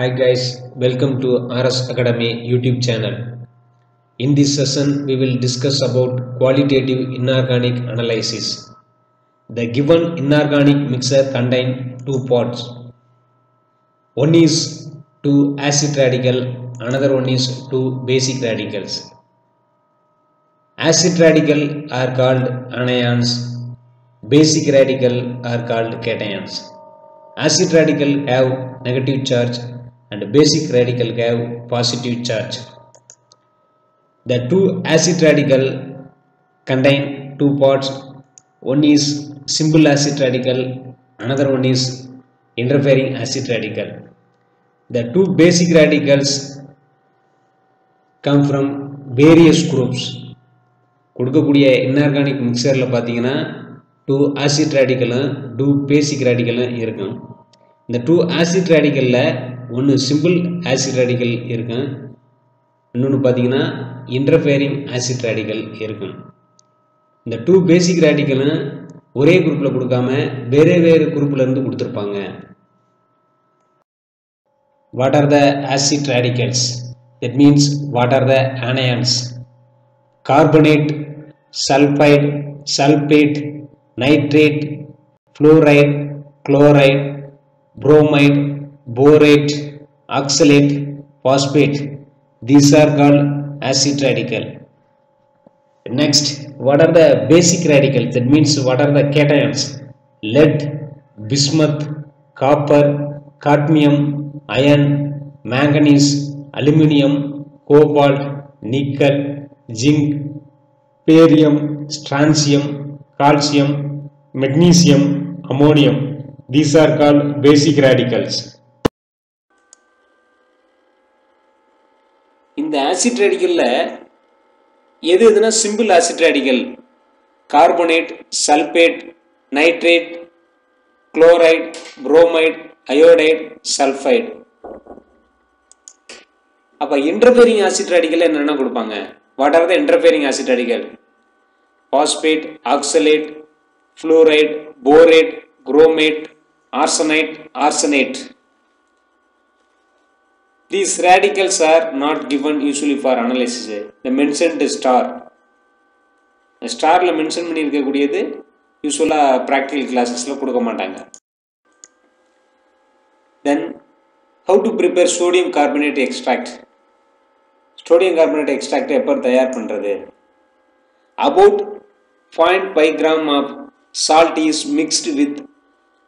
Hi guys, welcome to RS Academy YouTube channel. In this session, we will discuss about qualitative inorganic analysis. The given inorganic mixture contains two parts. One is two acid radical, another one is two basic radicals. Acid radical are called anions, basic radical are called cations. Acid radical have negative charge and basic radical have positive charge. The two acid radical contain two parts. One is simple acid radical, another one is interfering acid radical. The two basic radicals come from various groups. கொடுக்கக்கூடிய inorganic மிக்சரில் பார்த்தீங்கன்னா two acid ரேடிக்கலும் two basic ரேடிக்கலும் இருக்கும் இந்த two acid ரேடிக்கலில் ஒன்று simple acid radical இருக்கும். இன்னொன்று பார்த்தீங்கன்னா இன்டர்ஃபேரிங் ஆசிட் ரேடிக்கல் இருக்கும். இந்த டூ பேசிக் ரேடிக்கலும் ஒரே குரூப்பில் கொடுக்காம வேறு வேறு குரூப்லேருந்து கொடுத்துருப்பாங்க. What are the acid radicals that means what are the anions carbonate sulphite sulphate nitrate fluoride chloride bromide borate, oxalate, phosphate. These are called acid radical. Next, what are the basic radicals? That means what are the cations? Lead, bismuth, copper, cadmium, iron, manganese, aluminium, cobalt, nickel, zinc, barium, strontium, calcium, magnesium, ammonium. These are called basic radicals. இந்த acid ரேடிக்கலில் எது எதுனா simple acid radical carbonate sulphate nitrate chloride bromide iodide sulphite அப்போ interfering acid radical என்னென்ன கொடுப்பாங்க? What are the interfering acid radical phosphate oxalate fluoride borate chromate arsenite arsenate These radicals are not given usually for analysis. The mentioned star. ஸ்டாரில் mention பண்ணியிருக்கக்கூடியது யூஸ்வலாக practical கிளாஸஸில் கொடுக்க மாட்டாங்க then how to prepare sodium carbonate extract sodium carbonate extract எப்போ தயார் பண்ணுறது about point five gram of salt is mixed with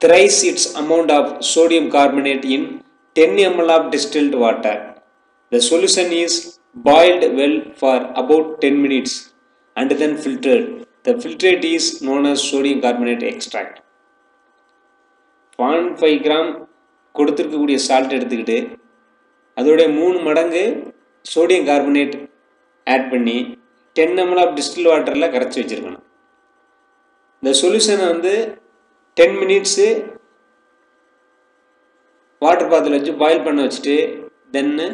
thrice its amount of sodium carbonate in 10 ml of distilled water. The solution is boiled well for about 10 minutes and then filtered. The filtrate is known as sodium carbonate extract. Point five gram கொடுத்துருக்கக்கூடிய salt எடுத்துக்கிட்டு அதோடைய மூணு மடங்கு sodium carbonate add பண்ணி ten ML of distil வாட்டரில் கரைச்சி வச்சுருக்கணும் இந்த சொல்யூஷனை வந்து டென் மினிட்ஸு வாட்டர் பாத்தில் வச்சு பாயில் பண்ண வச்சுட்டு தென்னு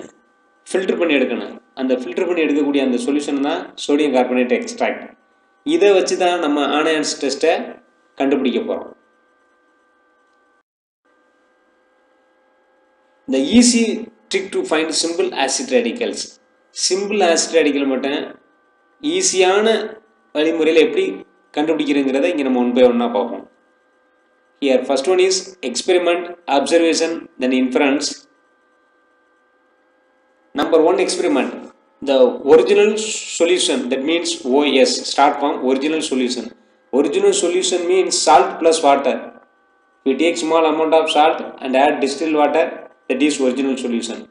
ஃபில்டர் பண்ணி எடுக்கணும். அந்த ஃபில்டர் பண்ணி எடுக்கக்கூடிய அந்த சொல்யூஷன் தான் சோடியம் கார்பனேட் எக்ஸ்ட்ராக்ட் இதை வச்சு தான் நம்ம ஆனயன்ஸ் டெஸ்ட்டை கண்டுபிடிக்க போகிறோம் இந்த easy trick to find simple acid radicals simple acid radical மட்டும் ஈஸியான வழிமுறையில் எப்படி கண்டுபிடிக்கிறதுங்கிறத இங்கே நம்ம ஒன் பை ஒன்னாக பார்ப்போம். Here, first one is experiment, observation, then inference. Number one experiment, the original solution, that means OS, start from original solution. Original solution means salt plus water. We take small amount of salt and add distilled water, that is original solution.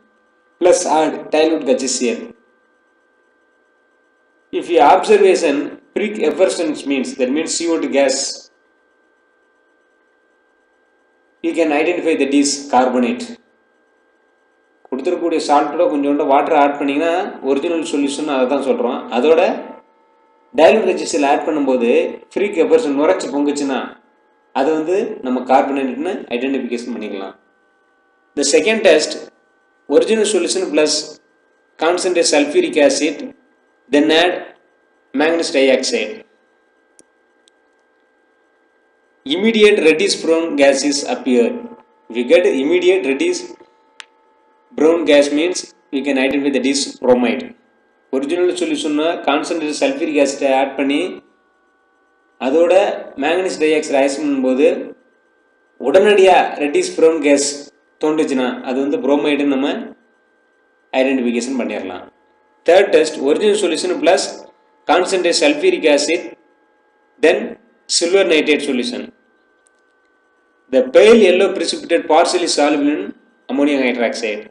Plus add dilute HCl. If you observation, pre-effervescence means, that means CO2 gas you can identify that is carbonate கொடுத்துருக்கக்கூடிய சால்ட்டோட கொஞ்சோண்டு water add பண்ணிங்கன்னா original solution அதை தான் சொல்கிறோம் அதோட dilute ரெஜிஸ்டில் add பண்ணும்போது ஃப்ரீ கெப்பர்சன் நுரைச்சி பொங்குச்சுன்னா அது வந்து நம்ம கார்பனேட்னு ஐடென்டிஃபிகேஷன் பண்ணிக்கலாம். The second test original solution plus concentrate sulphuric acid then add manganese dioxide immediate reddish brown gases appear. If you get immediate reddish brown gas means we can identify that is bromide. Original சொல்யூஷன்னா concentrate sulphuric ஆசிட்டை add பண்ணி அதோட manganese di oxide action பண்ணும்போது உடனடியாக Reddy's brown case தோண்டுச்சுன்னா அது வந்து புரோமைடுன்னு நம்ம identification பண்ணிடலாம் third test original solution plus concentrate sulphuric acid then silver nitrate solution The pale yellow precipitate partially soluble in ammonium hydroxide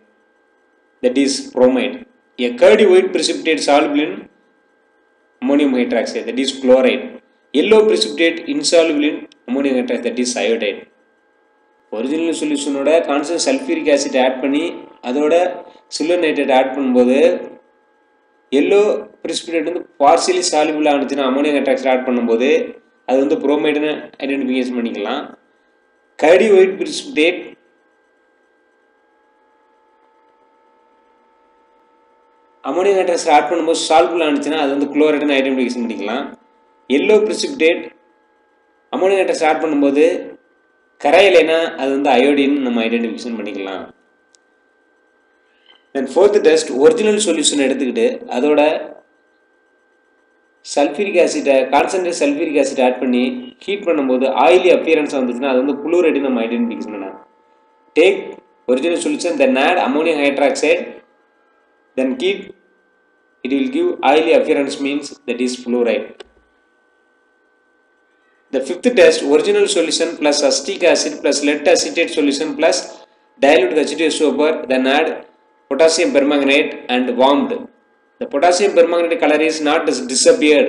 that is bromide a curdy white precipitate soluble in ammonium hydroxide that is chloride yellow precipitate insoluble in ammonium hydroxide that is iodide original சொல்யூஷனோட consent sulphuric acid add பண்ணி அதோட silver nitrate add பண்ணும்போது yellow precipitate வந்து partially soluble ஆனிச்சுன்னா ammonium hydroxide add பண்ணும்போது அது வந்து புரோமைடுன்னு identification பண்ணிக்கலாம் கடி white precipitate ammonium nitrous add பண்ணும்போது சால்புல் ஆனிச்சுன்னா அது வந்து குளோரைடுன்னு ஐடென்டிஃபிகேஷன் பண்ணிக்கலாம். Yellow precipitate ammonium nitrous add பண்ணும்போது கரையலைனா அது வந்து அயோடின் நம்ம ஐடென்டிஃபிகேஷன் பண்ணிக்கலாம். Then fourth test original solution எடுத்துக்கிட்டு அதோட சல்ஃபியூரிக் ஆசிட்டை கான்சன்ட்ரேட் சல்ஃபியூரிக் ஆசிட் ஆட் பண்ணி ஹீட் பண்ணும்போது ஆயிலி அப்பியரன்ஸ் வந்துச்சுன்னா அது வந்து குளூரைடு நம்ம ஐடென்டிஃபிகேஷன் பண்ணலாம். Take original solution then add ammonium hydroxide then keep it will give oily appearance means that is fluoride. The fifth test, original solution plus acetic acid plus lead acetate solution plus dilute H2SO4, then add potassium permanganate and warmed. The potassium permanganate color is not dis- disappeared,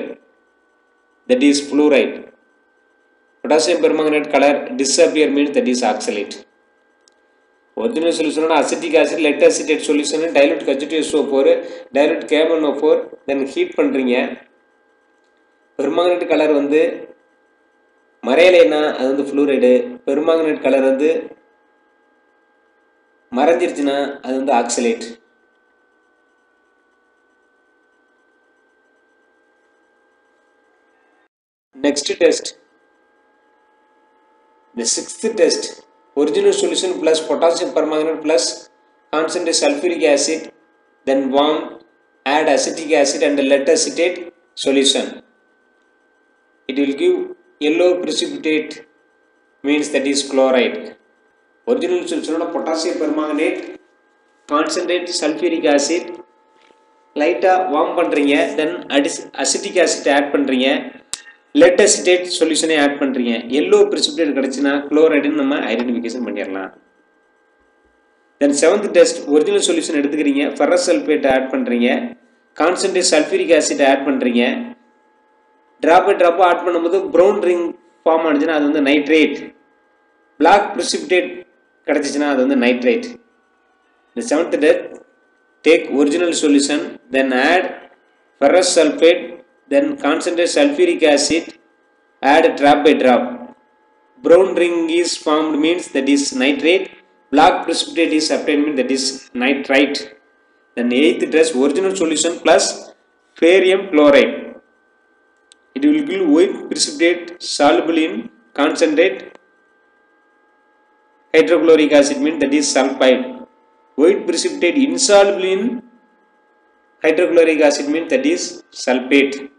that is fluoride. Potassium permanganate color disappear means that is oxalate. Original சொல்யூஷனோட acetic acid lead acetate solution dilute H D S O four dilute K M N O four then heat பண்ணுறீங்க permanganate colour வந்து மறையலைன்னா அது வந்து fluoride பெருமாங்கனேட் colour வந்து மறைஞ்சிருச்சுன்னா அது வந்து oxalate Next test The sixth test, original solution plus potassium permanganate plus concentrated sulfuric acid, then warm, add acetic acid and lead acetate solution. It will give yellow precipitate means that is chloride. Original solution of potassium permanganate, concentrate sulfuric acid, லைட்டாக warm பண்ணுறீங்க then அடிஸ் acetic acid add பண்ணுறீங்க lead சொல்யூஷனே add பண்ணுறீங்க yellow precipitate கிடச்சுன்னா குளோரைடுன்னு நம்ம identification பண்ணிடலாம். Then seventh test original solution எடுத்துக்கிறீங்க. ஃபெரஸ் சல்ஃபேட் ஆட் பண்ணுறீங்க கான்சன்ட்ரேட் சல்ஃபியூரிக் ஆசிட் ஆட் பண்ணுறீங்க ட்ராப் ட்ராப்பாக ஆட் பண்ணும்போது ப்ரௌன் ரிங் ஃபார்ம் ஆனிச்சுன்னா அது வந்து நைட்ரேட் பிளாக் ப்ரிசிபிடேட் கிடச்சிச்சின்னா அது வந்து நைட்ரேட் இந்த seventh test take original solution then add ferrous sulphate then concentrate sulfuric acid add drop by drop. Brown ring is formed means that is nitrate. Black precipitate is obtained means that is nitrite. Then eighth test original solution plus barium chloride. It will give white precipitate soluble in concentrate. Hydrochloric acid means that is sulfide. White precipitate insoluble in hydrochloric acid means that is sulfate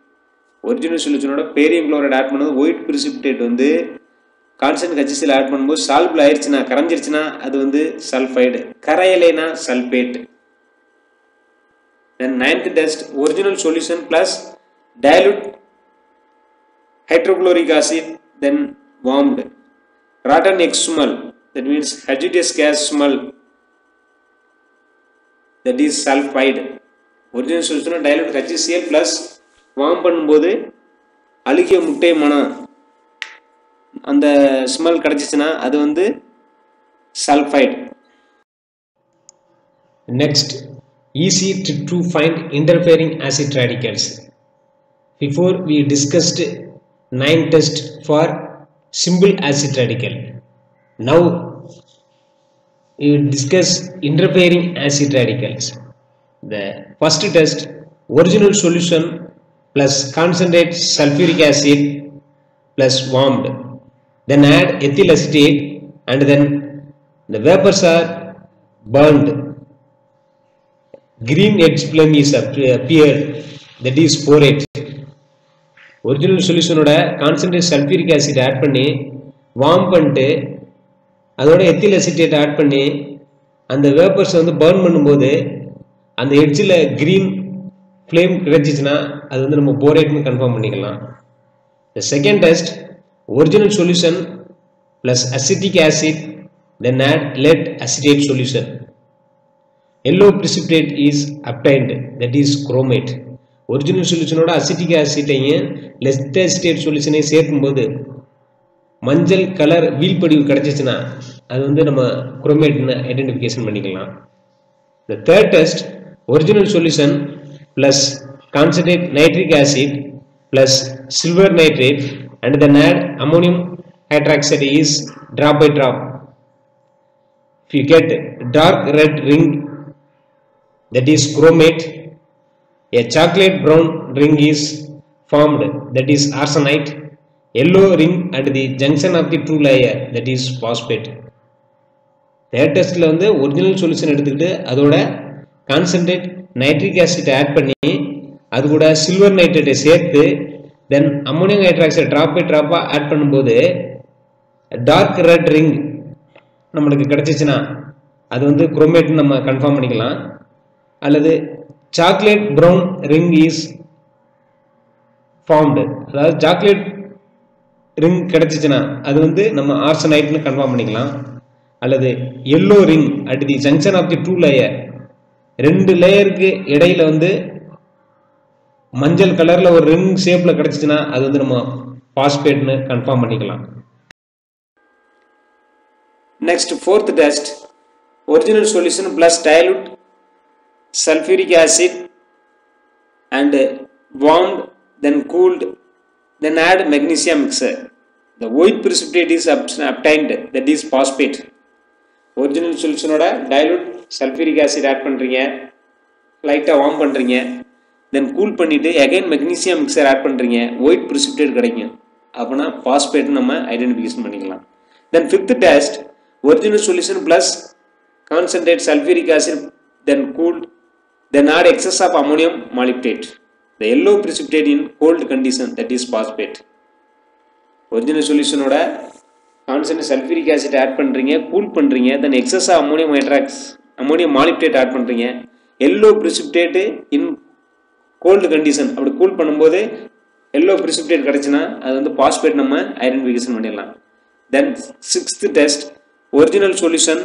original சொல்யூஷனோட barium chloride add பண்ணும்போது white precipitate வந்து concentrated HCl add பண்ணும்போது soluble ஆயிடுச்சுன்னா கரைஞ்சிருச்சுன்னா அது வந்து sulphide கரையலைனா sulphate then ninth test original solution plus dilute hydrochloric acid then warmed. Rotten egg smell that means ஹஜிடியஸ் gas smell that is sulphide original solution dilute HCl plus warm பண்ணும்போது அழுகிய முட்டை மனம் அந்த ஸ்மெல் கிடச்சிச்சின்னா அது வந்து sulphide next easy to to find interfering acid radicals before we discussed nine test for simple acid radical. Now we will discuss interfering acid radicals. The first test original plus concentrate sulfuric acid plus warmed. Then add ethyl acetate and then the vapors are burned green edge flame is appeared that is borate original சொல்யூஷனோட concentrate sulphuric acid add பண்ணி warm பண்ணிட்டு அதோட ethyl acetate add பண்ணி அந்த vapours வந்து burn பண்ணும்போது அந்த எட்ஜில் green flame கிடைச்சிச்சுன்னா அது வந்து நம்ம போரேட்னு கன்ஃபார்ம் பண்ணிக்கலாம். The second test original solution plus acetic acid then add lead acetate solution yellow precipitate is obtained that is chromate. ஒரிஜினல் சொல்யூஷனோட அசிட்டிக் ஆசிட்டையும் லெஸ்ட் அசிட்டேட் சொல்யூஷனையும் சேர்க்கும்போது மஞ்சள் கலர் வீழ்படிவு கிடைச்சிச்சுன்னா அது வந்து நம்ம குரோமேட்னு ஐடென்டிஃபிகேஷன் பண்ணிக்கலாம். The third test original solution plus concentrate nitric acid plus silver nitrate and then add ammonium hydroxide is drop by drop. if you get dark red ring that is chromate a chocolate brown ring is formed that is arsenite yellow ring at the junction of the two layer that is phosphate third டெஸ்ட்டில் வந்து original solution எடுத்துக்கிட்டு அதோட concentrate nitric acid add பண்ணி அது கூட silver நைட்ரேட்டை சேர்த்து then ammonium hydroxide drop by ட்ராப்பாக add பண்ணும்போது டார்க் ரெட் ரிங் நம்மளுக்கு கிடச்சிச்சின்னா அது வந்து குரோமேட்னு நம்ம கன்ஃபார்ம் பண்ணிக்கலாம். அல்லது chocolate brown ring is formed அதாவது சாக்லேட் ரிங் கிடைச்சிச்சுன்னா அது வந்து நம்ம ஆர்சனைட்னு கன்ஃபார்ம் பண்ணிக்கலாம். அல்லது yellow ring at the junction of the two layer ரெண்டு லேயருக்கு இடையில வந்து மஞ்சள் கலரில் ஒரு ரிங் ஷேப்பில் கிடச்சிச்சின்னா அது வந்து நம்ம பாஸ்பேட்னு கன்ஃபார்ம் பண்ணிக்கலாம் next fourth test original solution plus dilute sulphuric acid and warmed then cooled then add magnesia mixture the white precipitate is obtained that is phosphate original சொல்யூஷனோட dilute sulphuric acid add பண்ணுறீங்க லைட்டாக warm பண்ணுறீங்க தென் cool பண்ணிவிட்டு again magnesium mixture add பண்ணுறீங்க white precipitate கிடைக்கும். அப்படின்னா phosphate நம்ம identification பண்ணிக்கலாம். Then fifth test original solution plus concentrate sulfuric acid then cool then add excess of ammonium molybdate the yellow precipitate in cold condition that is phosphate original சொல்யூஷனோட concentrate sulphuric acid add பண்ணுறீங்க cool பண்ணுறீங்க then excess ammonium hydroxide ammonium molybdate add பண்ணுறீங்க yellow precipitate in cold condition அப்படி cool பண்ணும்போது yellow precipitate கிடச்சுன்னா அது வந்து phosphate நம்ம identification பண்ணிடலாம் then sixth test original solution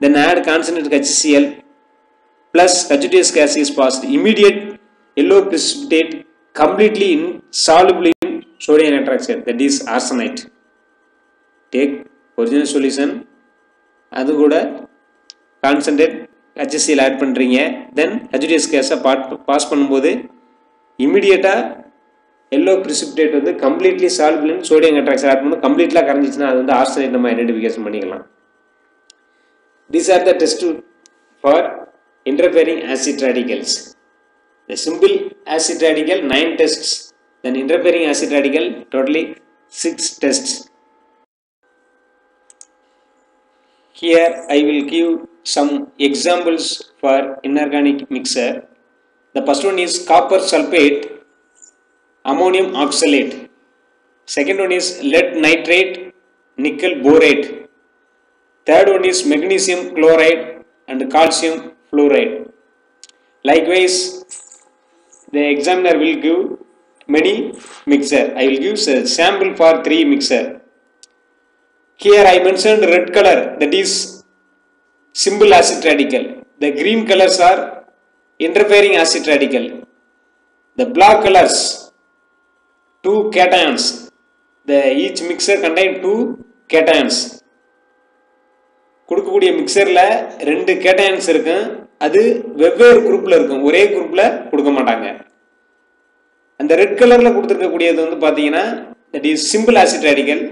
then add concentrate HCl plus H D S gas is passed immediate yellow precipitate completely insoluble in sodium hydroxide that is arsenite take original solution அது கூட concentrate ஹெச்எஸ்சியில் add பண்ணுறீங்க தென் HTS கேஸை பாட் pass பண்ணும்போது இமிடியேட்டாக yellow precipitate வந்து completely soluble in sodium hydroxide add பண்ணும் கம்ப்ளீட்லாக கரைஞ்சிச்சுன்னா அது வந்து ஆர்சனைட் நம்ம ஐடென்டிஃபிகேஷன் பண்ணிக்கலாம். These are the test for interfering acid radicals. The simple acid radical 9 tests. Then interfering acid radical totally 6 tests. Here i will give some examples for inorganic mixer. The first one is copper sulfate ammonium oxalate. Second one is lead nitrate nickel borate. Third one is magnesium chloride and calcium fluoride. Likewise the examiner will give many mixer. I will give a sample for three mixer here i mentioned red color that is simple acid radical the green colors are interfering acid radical the black colors two cations the each mixer contain two cations கொடுக்கக்கூடிய மிக்சரில் ரெண்டு கேட்டயன்ஸ் இருக்கும் அது வெவ்வேறு குரூப்பில் இருக்கும் ஒரே குரூப்பில் கொடுக்க மாட்டாங்க அந்த ரெட் கலரில் கொடுத்துருக்கக்கூடியது வந்து பார்த்தீங்கன்னா that is simple acid radical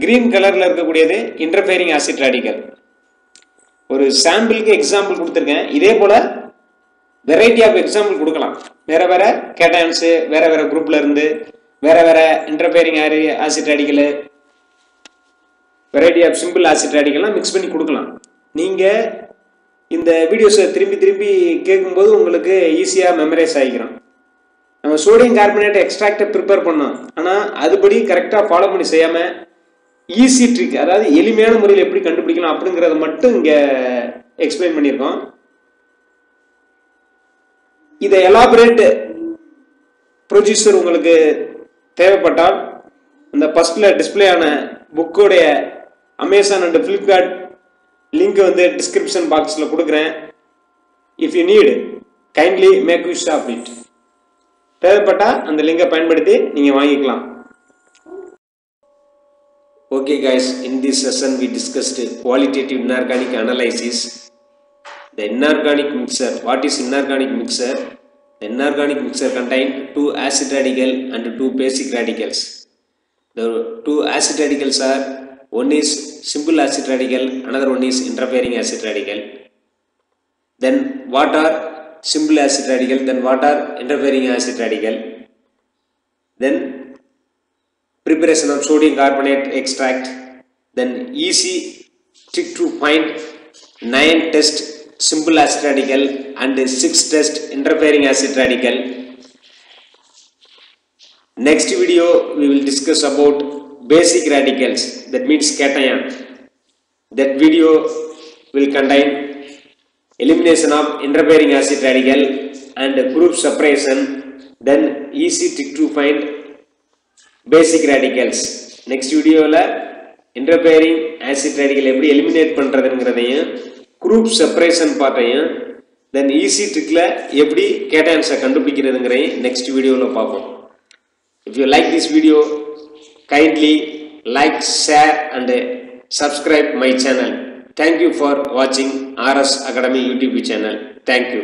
green கலரில் இருக்கக்கூடியது இன்டர்ஃபேரிங் ஆசிட் ராடிக்கல் ஒரு சாம்பிளுக்கு எக்ஸாம்பிள் கொடுத்துருக்கேன். இதே போல் வெரைட்டி ஆஃப் எக்ஸாம்பிள் கொடுக்கலாம். வேற வேற கேட்டான்ஸு வேற வேற குரூப்ல இருந்து வேற வேற interfering acid radical variety of simple acid ரேடிக்கல்லாம் mix பண்ணி கொடுக்கலாம். நீங்கள் இந்த வீடியோஸை திரும்பி திரும்பி கேட்கும்போது உங்களுக்கு ஈஸியாக மெமரைஸ் ஆகிக்கிறோம். நம்ம சோடியம் கார்பனேட் எக்ஸ்ட்ராக்டை ப்ரிப்பேர் பண்ணோம். ஆனால் அதுபடி கரெக்டாக ஃபாலோ பண்ணி செய்யாமல் ஈஸி ட்ரிக் அதாவது எளிமையான முறையில் எப்படி கண்டுபிடிக்கலாம் அப்படிங்கிறத மட்டும் இங்கே எக்ஸ்பிளைன் பண்ணியிருக்கோம். இதை எலாபரேட் ப்ரொடியூசர் உங்களுக்கு தேவைப்பட்டால் அந்த ஃபஸ்ட்டில் டிஸ்பிளே ஆன புக்கோடைய அமேசான் அண்ட் ஃப்ளிப்கார்ட் லிங்க் வந்து டிஸ்கிரிப்ஷன் பாக்ஸில் கொடுக்குறேன். If you need kindly make use of it தேவைப்பட்டால் அந்த லிங்கை பயன்படுத்தி நீங்கள் வாங்கிக்கலாம். Okay guys, in this session we discussed qualitative inorganic analysis. The inorganic mixture. What is inorganic mixture? The inorganic mixture contain two acid radical and two basic radicals. The two acid radicals are one is simple acid radical, another one is interfering acid radical. Then what are simple acid radical? Then what are interfering acid radical? Then preparation of sodium carbonate extract then easy trick to find 9 test simple acid radical and 6 test interfering acid radical. Next video we will discuss about basic radicals that means cation. That video will contain elimination of interfering acid radical and group separation then easy trick to find basic radicals next வீடியோவில் interfering acid radical எப்படி eliminate பண்ணுறதுங்கிறதையும் group separation பார்த்தையும் then easy ட்ரிக்கில் எப்படி கேட்டான்ஸை கண்டுபிடிக்கிறதுங்கிறதையும் next வீடியோவில் பார்ப்போம். If you like this video kindly like share and subscribe my channel thank you for வாட்சிங் RS academy YouTube channel thank you